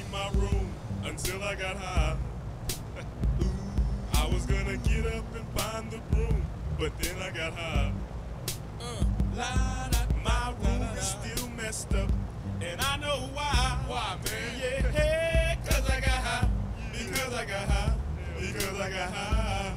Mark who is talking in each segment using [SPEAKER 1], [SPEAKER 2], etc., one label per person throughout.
[SPEAKER 1] leave my room until I got high. I was gonna get up and find the broom, but then I got high. Uh, my room is still messed up, and I know why.
[SPEAKER 2] Why, man?
[SPEAKER 1] Yeah, cause I got high. Because I got high. Because I got high.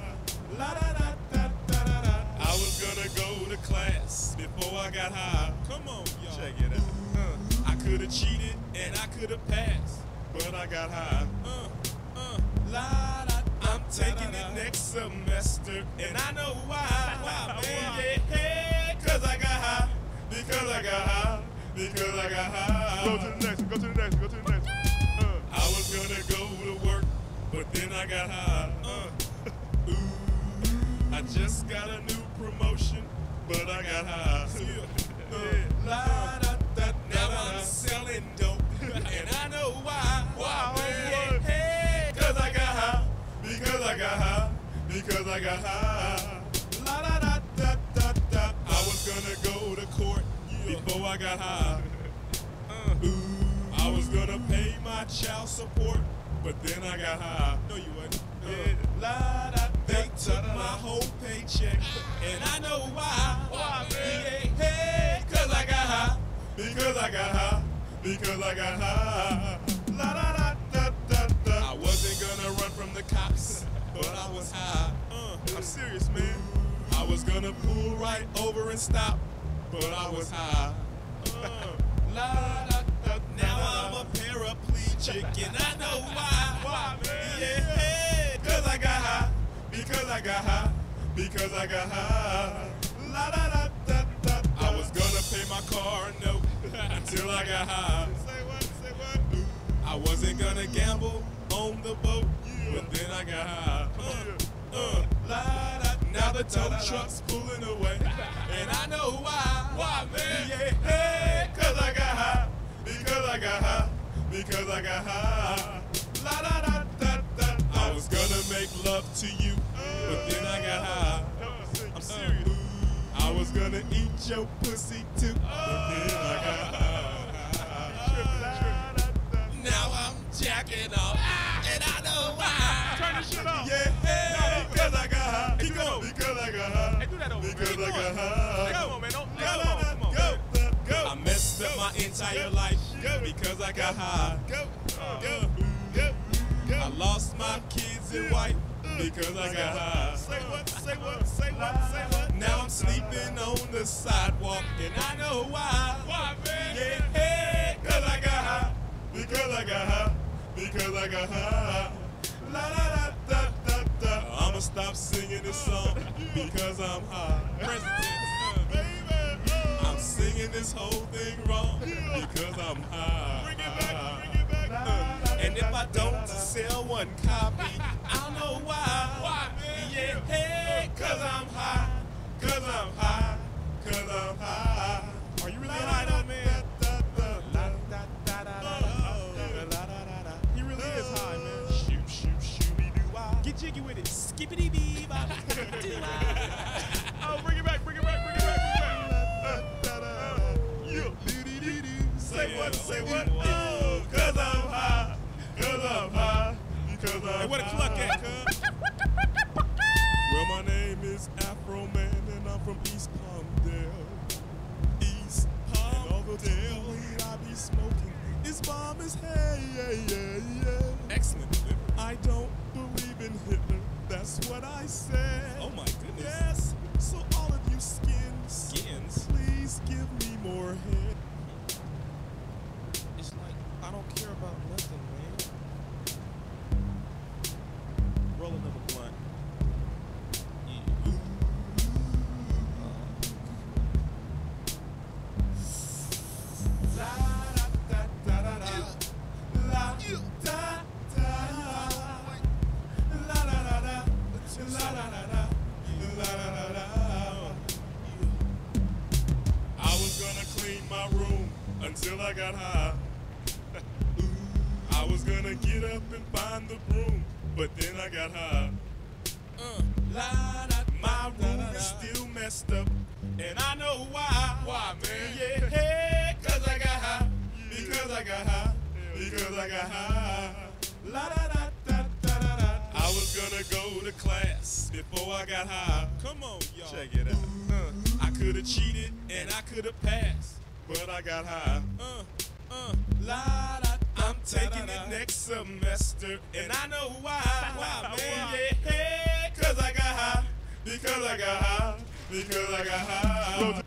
[SPEAKER 1] La da da da da da da. I was gonna go to class before I got high. Come on, y'all.
[SPEAKER 2] Check it out.
[SPEAKER 1] Uh, I could have cheated and I could have passed but I got high. Uh, uh, la, da, I'm taking it next semester, and I know why. Why, man? Yeah, hey, cause I got high, because I got high, because I got high.
[SPEAKER 2] Go to the next. Go to the next. Go to the next. Uh,
[SPEAKER 1] I was gonna go to work, but then I got high. Uh, ooh, I just got a new promotion, but I got high. Uh, la, da, da, now I'm selling dope, and I I got high, because I got high. La da da da da da. I was gonna go to court before I got high. Uh, ooh, I was gonna pay my child support, but then I got high. No, you wasn't. Yeah, la, da, they took my whole paycheck, and I know why. Why, man? Yeah, hey, cause I got high, because I got high, because I got high. Was high. Uh, I'm serious, man. I was gonna pull right over and stop, but I was high. Uh, la, da, da, now I'm a paraplegic and I know why. Why, man? Yeah, cause I got high, because I got high, because I got high. La da da da da. I was gonna pay my car note until I got high. Say what? Say what? I wasn't gonna gamble on the boat, but then I got high. Uh, uh, la, da, now the tow truck's pulling away, and I know why. Why, man? Yeah, hey, cause I got high, because I got high, because I got high. La da da da da. I was gonna make love to you, but then I got high. I'm serious. I was gonna eat your pussy too, entire life because I got high. I lost my kids and wife because I got high. Say what, say what, say what, say what. Now I'm sleeping on the sidewalk and I know why. Why, man? Yeah, hey, cause I got high. Because I got high. Because I got high. La da da da da da. I'ma stop singing this song because I'm high. Present tense, uh. I'm singing this whole I'm. Bring it back, bring it back. and if I don't sell one copy, I'll know why. Why, man? Yeah, hey, cause I'm high, cause I'm high, cause I'm high. Are you really high got high. I was gonna get up and find the broom, but then I got high. Uh, la, da, my room is still messed up, and I know why. Why, man? Yeah, hey, cause I got high, because I got high, because I got high. La da da da da da da. I was gonna go to class before I got high.
[SPEAKER 2] Come on, y'all.
[SPEAKER 1] Check it out. Uh, I could have cheated and I could have passed, but I got high.
[SPEAKER 2] Uh, uh,
[SPEAKER 1] La, da, I'm taking it next semester, and I know why.
[SPEAKER 2] Why,
[SPEAKER 1] man? Yeah, cause I got high, because I got high, because I got high.